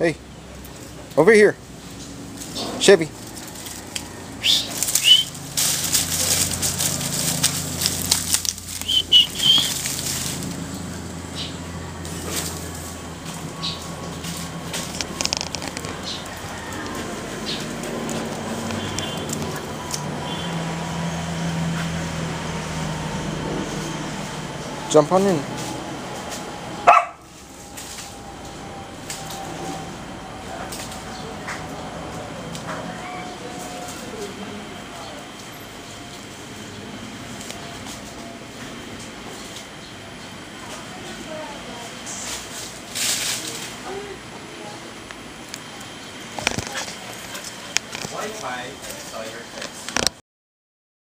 Hey, over here. Chevy. Jump on in. Wi-Fi, text.